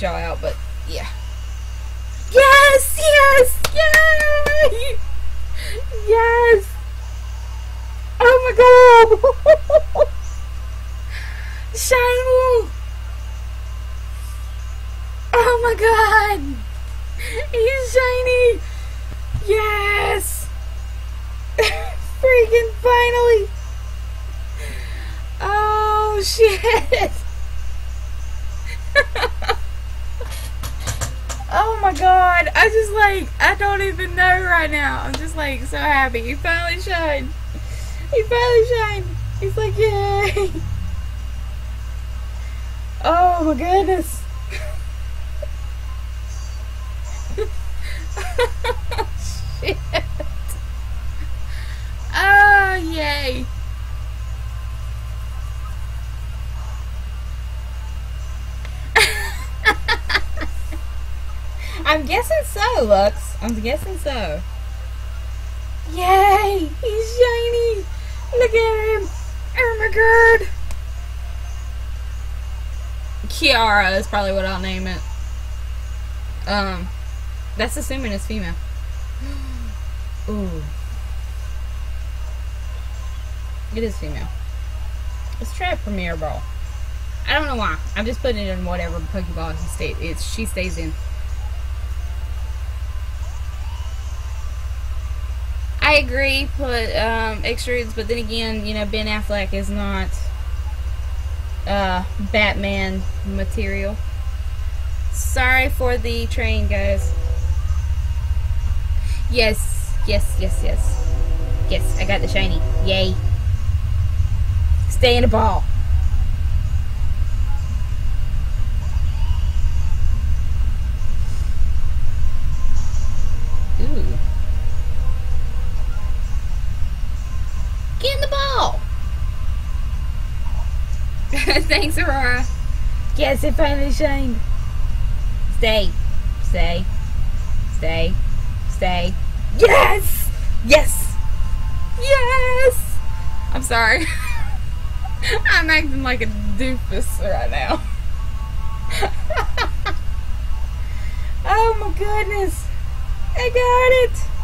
helps y'all out, but yeah. Yes! Yes! Yay! Yes! Oh my god! Shiny! Oh my god! He's shiny! Yes! Freaking finally! Oh shit! my god! I just like, I don't even know right now. I'm just like so happy. He finally shined! He finally shined! He's like, yay! Oh my goodness! I'm guessing so, Lux. I'm guessing so. Yay! He's shiny! Look at him! Oh my god! Kiara is probably what I'll name it. Um, that's assuming it's female. Ooh. It is female. Let's try a Premier Ball. I don't know why. I'm just putting it in whatever Pokeball stays. It's she stays in. I agree, put um, extrudes, but then again, you know, Ben Affleck is not uh, Batman material. Sorry for the train, guys. Yes, yes, yes, yes. Yes, I got the shiny. Yay. Stay in the ball. Get in the ball. Thanks, Aurora. Yes, it finally shined. Stay. Stay. Stay. Stay. Yes! Yes! Yes! I'm sorry. I'm acting like a doofus right now. oh my goodness. I got it.